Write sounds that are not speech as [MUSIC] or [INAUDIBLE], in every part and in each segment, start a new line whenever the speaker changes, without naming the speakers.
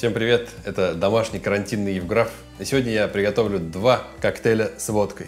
Всем привет, это домашний карантинный Евграф. И сегодня я приготовлю два коктейля с водкой.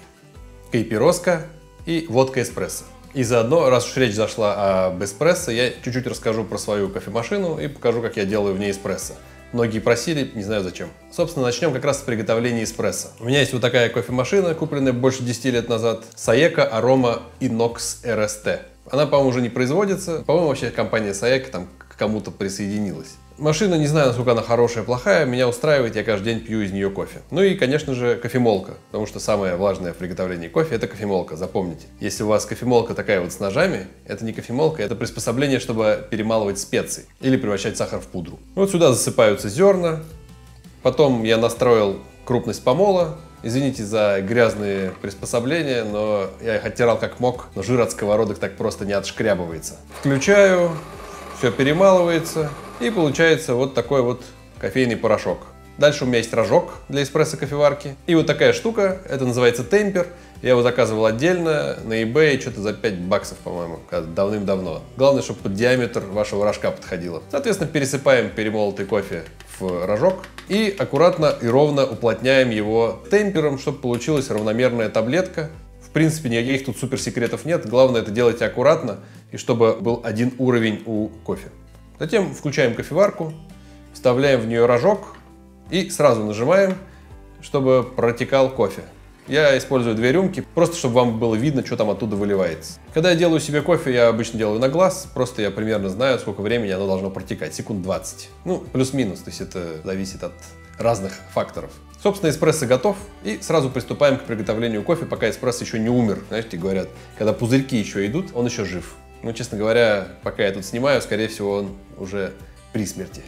Кайпироска и водка эспрессо. И заодно, раз уж речь зашла об эспрессо, я чуть-чуть расскажу про свою кофемашину и покажу, как я делаю в ней эспрессо. Многие просили, не знаю зачем. Собственно, начнем как раз с приготовления эспрессо. У меня есть вот такая кофемашина, купленная больше 10 лет назад. Saeco Aroma Inox RST. Она, по-моему, уже не производится. По-моему, вообще компания Saeco там к кому-то присоединилась. Машина, не знаю, насколько она хорошая, плохая, меня устраивает, я каждый день пью из нее кофе. Ну и, конечно же, кофемолка, потому что самое важное в приготовлении кофе – это кофемолка, запомните. Если у вас кофемолка такая вот с ножами, это не кофемолка, это приспособление, чтобы перемалывать специи или превращать сахар в пудру. Вот сюда засыпаются зерна, потом я настроил крупность помола, Извините за грязные приспособления, но я их оттирал как мог, но жир от сковородок так просто не отшкрябывается. Включаю, все перемалывается, и получается вот такой вот кофейный порошок. Дальше у меня есть рожок для эспрессо кофеварки. И вот такая штука, это называется темпер. Я его заказывал отдельно на eBay, что-то за 5 баксов, по-моему, давным-давно. Главное, чтобы под диаметр вашего рожка подходило. Соответственно, пересыпаем перемолотый кофе в рожок и аккуратно и ровно уплотняем его темпером, чтобы получилась равномерная таблетка. В принципе, никаких тут суперсекретов нет. Главное это делайте аккуратно и чтобы был один уровень у кофе. Затем включаем кофеварку, вставляем в нее рожок и сразу нажимаем, чтобы протекал кофе. Я использую две рюмки, просто чтобы вам было видно, что там оттуда выливается. Когда я делаю себе кофе, я обычно делаю на глаз, просто я примерно знаю, сколько времени оно должно протекать, секунд 20. Ну, плюс-минус, то есть это зависит от разных факторов. Собственно, эспрессо готов, и сразу приступаем к приготовлению кофе, пока эспрессо еще не умер. Знаете, говорят, когда пузырьки еще идут, он еще жив. Ну, честно говоря, пока я тут снимаю, скорее всего, он уже при смерти.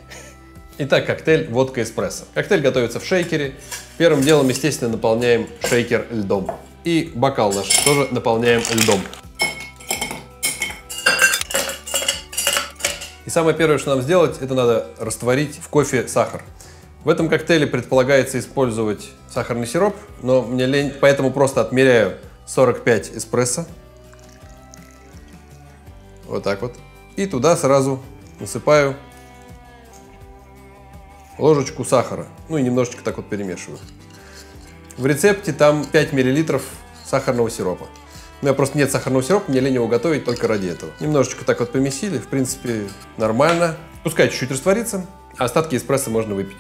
Итак, коктейль водка эспрессо. Коктейль готовится в шейкере. Первым делом, естественно, наполняем шейкер льдом. И бокал наш тоже наполняем льдом. И самое первое, что нам сделать, это надо растворить в кофе сахар. В этом коктейле предполагается использовать сахарный сироп, но мне лень, поэтому просто отмеряю 45 эспрессо. Вот так вот. И туда сразу насыпаю ложечку сахара. Ну и немножечко так вот перемешиваю. В рецепте там 5 мл сахарного сиропа. У меня просто нет сахарного сиропа, мне лень его готовить только ради этого. Немножечко так вот помесили, в принципе, нормально. Пускай чуть-чуть растворится, а остатки эспрессо можно выпить.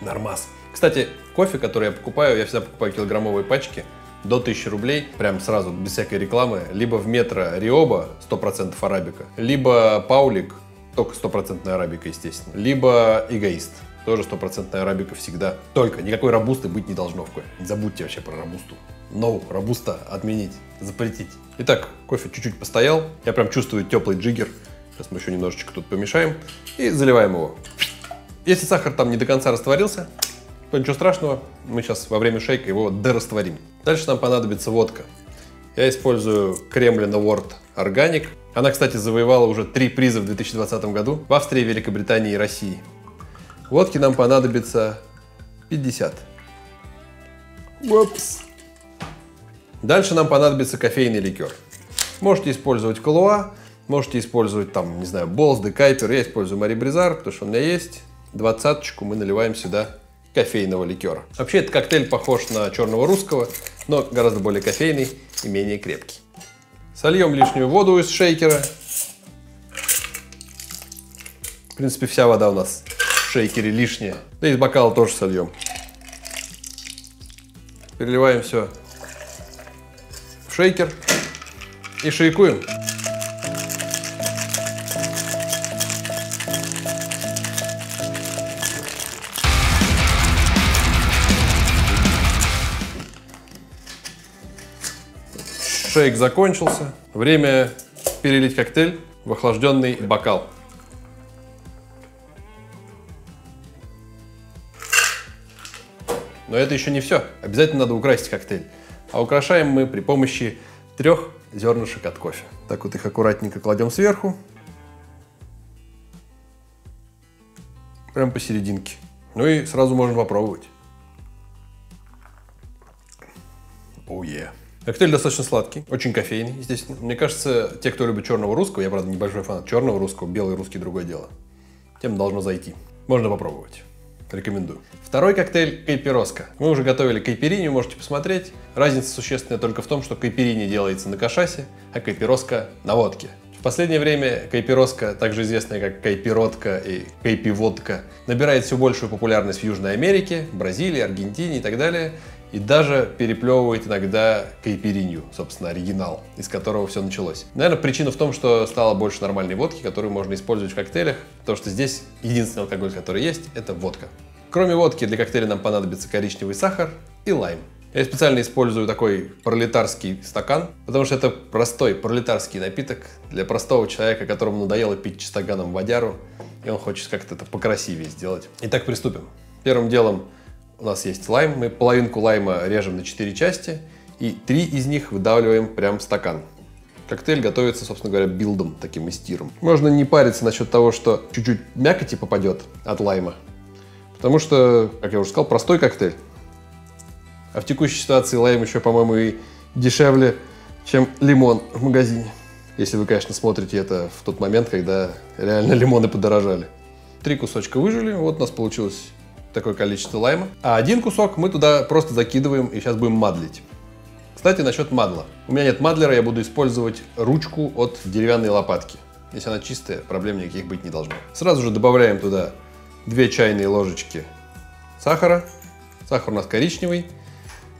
Нормас. Кстати, кофе, который я покупаю, я всегда покупаю килограммовые пачки до 1000 рублей, прям сразу, без всякой рекламы, либо в метро Риоба 100% арабика, либо Паулик, только стопроцентная арабика, естественно, либо Эгоист, тоже стопроцентная арабика всегда. Только никакой рабусты быть не должно в кофе. Забудьте вообще про рабусту. No, рабуста отменить, запретить. Итак, кофе чуть-чуть постоял. Я прям чувствую теплый джиггер. Сейчас мы еще немножечко тут помешаем. И заливаем его. Если сахар там не до конца растворился, то ничего страшного. Мы сейчас во время шейка его дорастворим. Дальше нам понадобится водка. Я использую Кремлина World Organic. Она, кстати, завоевала уже три приза в 2020 году в Австрии, Великобритании и России. Водки нам понадобится 50. Упс. Дальше нам понадобится кофейный ликер. Можете использовать Калуа, можете использовать там, не знаю, Болс, Кайпер. Я использую Мари Бризар, потому что у меня есть. Двадцаточку мы наливаем сюда кофейного ликера. Вообще этот коктейль похож на черного русского, но гораздо более кофейный и менее крепкий. Сольем лишнюю воду из шейкера. В принципе, вся вода у нас в шейкере лишняя. Да и из бокала тоже сольем. Переливаем все в шейкер и шейкуем. Шейк закончился. Время перелить коктейль в охлажденный бокал. Но это еще не все. Обязательно надо украсить коктейль. А украшаем мы при помощи трех зернышек от кофе. Так вот их аккуратненько кладем сверху. Прям посерединке. Ну и сразу можно попробовать. Oh yeah. Коктейль достаточно сладкий, очень кофейный, естественно. Мне кажется, те, кто любит черного русского, я, правда, небольшой фанат черного русского, белый русский другое дело. тем должно зайти. Можно попробовать. Рекомендую. Второй коктейль кайпероска. Мы уже готовили кайперини, можете посмотреть. Разница существенная только в том, что кайперини делается на кашасе, а кайпероска на водке. В последнее время кайпероска, также известная как кайпиротка и кайпиводка, набирает все большую популярность в Южной Америке, Бразилии, Аргентине и так далее и даже переплевывает иногда кайперинью, собственно, оригинал, из которого все началось. Наверное, причина в том, что стало больше нормальной водки, которую можно использовать в коктейлях, потому что здесь единственный алкоголь, который есть, это водка. Кроме водки, для коктейля нам понадобится коричневый сахар и лайм. Я специально использую такой пролетарский стакан, потому что это простой пролетарский напиток для простого человека, которому надоело пить чистоганом водяру, и он хочет как-то это покрасивее сделать. Итак, приступим. Первым делом у нас есть лайм, мы половинку лайма режем на 4 части, и три из них выдавливаем прямо в стакан. Коктейль готовится, собственно говоря, билдом, таким истиром. Можно не париться насчет того, что чуть-чуть мякоти попадет от лайма, потому что, как я уже сказал, простой коктейль. А в текущей ситуации лайм еще, по-моему, и дешевле, чем лимон в магазине. Если вы, конечно, смотрите это в тот момент, когда реально лимоны подорожали. Три кусочка выжили, вот у нас получилось такое количество лайма. А один кусок мы туда просто закидываем и сейчас будем мадлить. Кстати, насчет мадла. У меня нет мадлера, я буду использовать ручку от деревянной лопатки. Если она чистая, проблем никаких быть не должно. Сразу же добавляем туда 2 чайные ложечки сахара. Сахар у нас коричневый.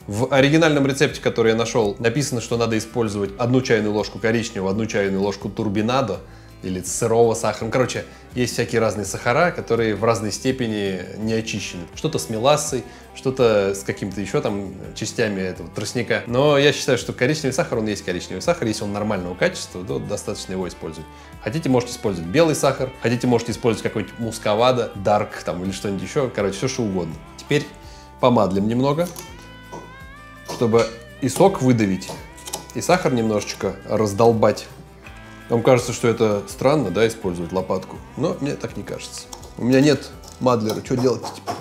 В оригинальном рецепте, который я нашел, написано, что надо использовать одну чайную ложку коричневого, одну чайную ложку турбинадо или сырого сахара. Короче, есть всякие разные сахара, которые в разной степени не очищены. Что-то с мелассой, что-то с какими-то еще там частями этого тростника. Но я считаю, что коричневый сахар, он есть коричневый сахар. Если он нормального качества, то достаточно его использовать. Хотите, можете использовать белый сахар, хотите, можете использовать какой-нибудь мусковада, дарк там или что-нибудь еще. Короче, все что угодно. Теперь помадлим немного, чтобы и сок выдавить, и сахар немножечко раздолбать. Вам кажется, что это странно, да, использовать лопатку, но мне так не кажется. У меня нет мадлера, что делать теперь?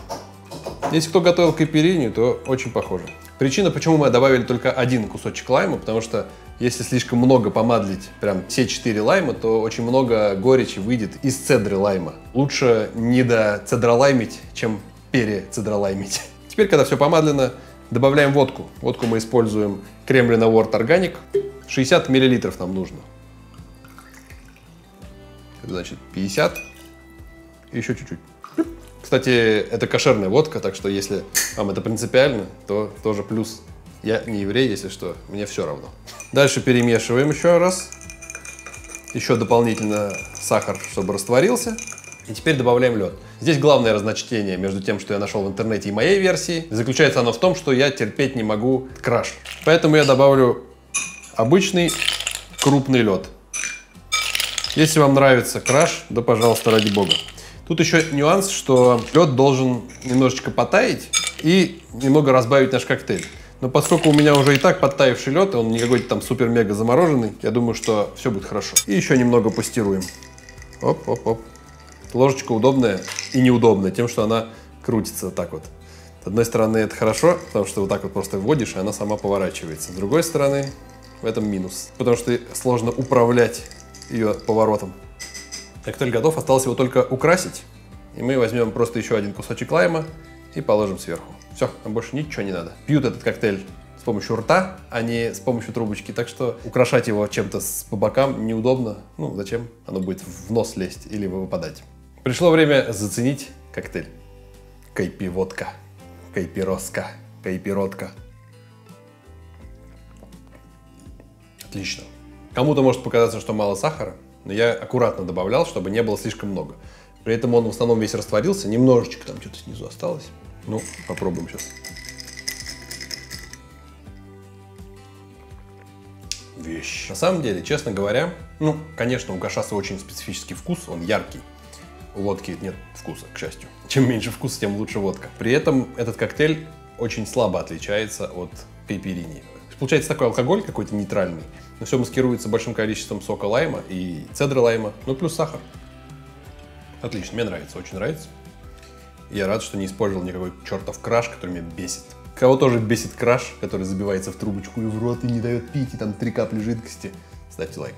Если кто готовил кайперини, то очень похоже. Причина, почему мы добавили только один кусочек лайма, потому что если слишком много помадлить, прям все четыре лайма, то очень много горечи выйдет из цедры лайма. Лучше не до цедролаймить, чем перецедролаймить. [LAUGHS] Теперь, когда все помадлено, добавляем водку. Водку мы используем Кремлина World Organic. 60 миллилитров нам нужно. Значит 50 и еще чуть-чуть. Кстати, это кошерная водка, так что если вам это принципиально, то тоже плюс. Я не еврей, если что, мне все равно. Дальше перемешиваем еще раз. Еще дополнительно сахар, чтобы растворился. И теперь добавляем лед. Здесь главное разночтение между тем, что я нашел в интернете и моей версии. Заключается оно в том, что я терпеть не могу краш. Поэтому я добавлю обычный крупный лед. Если вам нравится краш, да пожалуйста, ради бога. Тут еще нюанс, что лед должен немножечко потаять и немного разбавить наш коктейль. Но поскольку у меня уже и так подтаявший лед, он не какой-то там супер-мега замороженный, я думаю, что все будет хорошо. И еще немного пастируем. Оп-оп-оп. Ложечка удобная и неудобная тем, что она крутится так вот. С одной стороны это хорошо, потому что вот так вот просто вводишь, и она сама поворачивается. С другой стороны, в этом минус. Потому что сложно управлять ее поворотом. Коктейль готов, осталось его только украсить. И мы возьмем просто еще один кусочек лайма и положим сверху. Все, нам больше ничего не надо. Пьют этот коктейль с помощью рта, а не с помощью трубочки. Так что украшать его чем-то по бокам неудобно. Ну, зачем? Оно будет в нос лезть или выпадать. Пришло время заценить коктейль. Кайпи-водка. Кайпироска. Кайпиротка. Отлично. Кому-то может показаться, что мало сахара, но я аккуратно добавлял, чтобы не было слишком много. При этом он в основном весь растворился, немножечко там что-то снизу осталось. Ну, попробуем сейчас. Вещь. На самом деле, честно говоря, ну, конечно, у кашаса очень специфический вкус, он яркий. У водки нет вкуса, к счастью. Чем меньше вкуса, тем лучше водка. При этом этот коктейль очень слабо отличается от кайперини. Получается такой алкоголь какой-то нейтральный, но все маскируется большим количеством сока лайма и цедры лайма, ну плюс сахар. Отлично, мне нравится, очень нравится. Я рад, что не использовал никакой чертов crush, который меня бесит. Кого тоже бесит crush, который забивается в трубочку и в рот и не дает пить, и там три капли жидкости, ставьте лайк.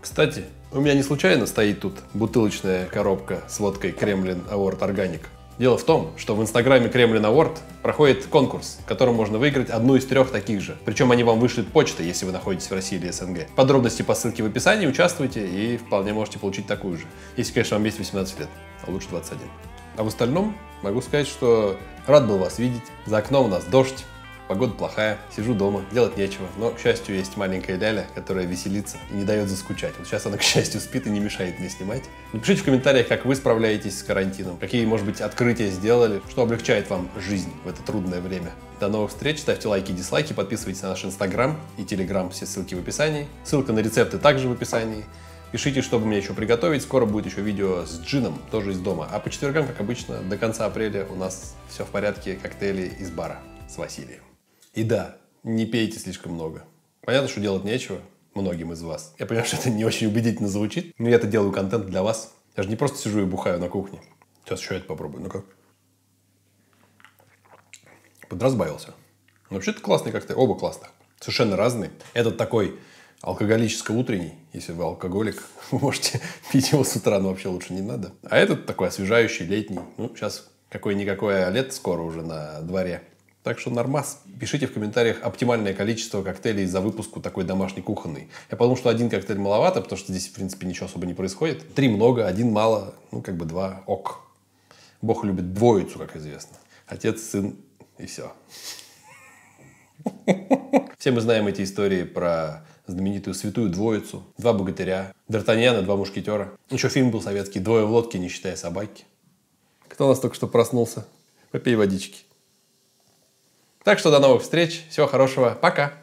Кстати, у меня не случайно стоит тут бутылочная коробка с водкой Kremlin Award Organic. Дело в том, что в инстаграме Kremlin Award проходит конкурс, в котором можно выиграть одну из трех таких же. Причем они вам вышлют почтой, если вы находитесь в России или СНГ. Подробности по ссылке в описании, участвуйте и вполне можете получить такую же. Если, конечно, вам есть 18 лет, а лучше 21. А в остальном могу сказать, что рад был вас видеть. За окном у нас дождь. Погода плохая, сижу дома, делать нечего. Но, к счастью, есть маленькая Ляля, которая веселится и не дает заскучать. Вот сейчас она, к счастью, спит и не мешает мне снимать. Напишите в комментариях, как вы справляетесь с карантином, какие, может быть, открытия сделали, что облегчает вам жизнь в это трудное время. До новых встреч, ставьте лайки дизлайки, подписывайтесь на наш инстаграм и телеграм, все ссылки в описании. Ссылка на рецепты также в описании. Пишите, что бы мне еще приготовить. Скоро будет еще видео с джином, тоже из дома. А по четвергам, как обычно, до конца апреля у нас все в порядке. Коктейли из бара с Василием. И да, не пейте слишком много. Понятно, что делать нечего многим из вас. Я понимаю, [LAUGHS] что это не очень убедительно звучит, но я это делаю контент для вас. Я же не просто сижу и бухаю на кухне. Сейчас еще это попробую. Ну как? Подразбавился. Но вообще это классный коктейль. Оба классных. Совершенно разные. Этот такой алкоголическо-утренний. Если вы алкоголик, [LAUGHS] вы можете [LAUGHS] пить его с утра, но вообще лучше не надо. А этот такой освежающий, летний. Ну, сейчас какое-никакое а лето скоро уже на дворе. Так что нормас. Пишите в комментариях оптимальное количество коктейлей за выпуску такой домашней кухонной. Я подумал, что один коктейль маловато, потому что здесь, в принципе, ничего особо не происходит. Три много, один мало, ну, как бы два ок. Бог любит двоицу, как известно. Отец, сын и все. Все мы знаем эти истории про знаменитую святую двоицу, два богатыря, Д'Артаньяна, два мушкетера. Еще фильм был советский «Двое в лодке, не считая собаки». Кто у нас только что проснулся? Попей водички. Так что до новых встреч. Всего хорошего. Пока.